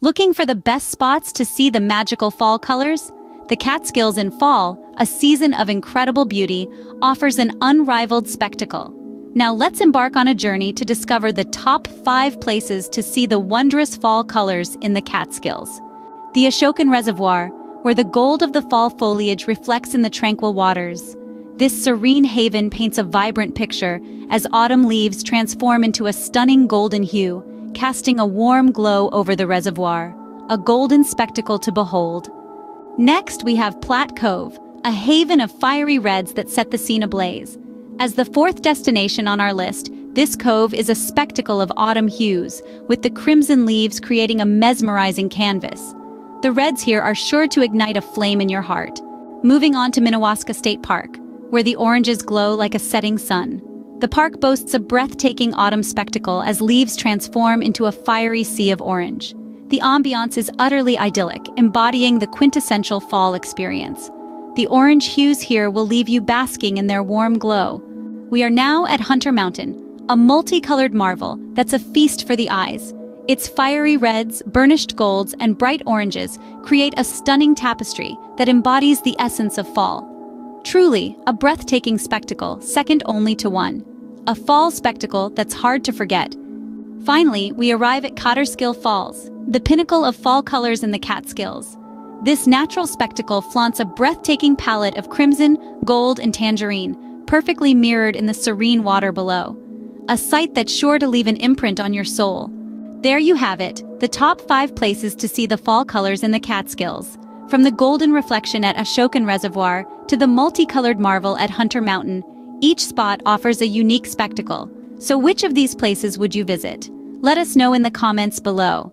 Looking for the best spots to see the magical fall colors? The Catskills in fall, a season of incredible beauty, offers an unrivaled spectacle. Now let's embark on a journey to discover the top five places to see the wondrous fall colors in the Catskills. The Ashokan Reservoir, where the gold of the fall foliage reflects in the tranquil waters. This serene haven paints a vibrant picture as autumn leaves transform into a stunning golden hue, casting a warm glow over the reservoir, a golden spectacle to behold. Next, we have Platte Cove, a haven of fiery reds that set the scene ablaze. As the fourth destination on our list, this cove is a spectacle of autumn hues, with the crimson leaves creating a mesmerizing canvas. The reds here are sure to ignite a flame in your heart. Moving on to Minnewaska State Park, where the oranges glow like a setting sun. The park boasts a breathtaking autumn spectacle as leaves transform into a fiery sea of orange. The ambiance is utterly idyllic, embodying the quintessential fall experience. The orange hues here will leave you basking in their warm glow. We are now at Hunter Mountain, a multicolored marvel that's a feast for the eyes. Its fiery reds, burnished golds, and bright oranges create a stunning tapestry that embodies the essence of fall. Truly, a breathtaking spectacle, second only to one. A fall spectacle that's hard to forget. Finally, we arrive at Kaaterskill Falls, the pinnacle of fall colors in the Catskills. This natural spectacle flaunts a breathtaking palette of crimson, gold, and tangerine, perfectly mirrored in the serene water below. A sight that's sure to leave an imprint on your soul. There you have it, the top five places to see the fall colors in the Catskills. From the golden reflection at Ashokan Reservoir to the multicolored marvel at Hunter Mountain, each spot offers a unique spectacle. So which of these places would you visit? Let us know in the comments below.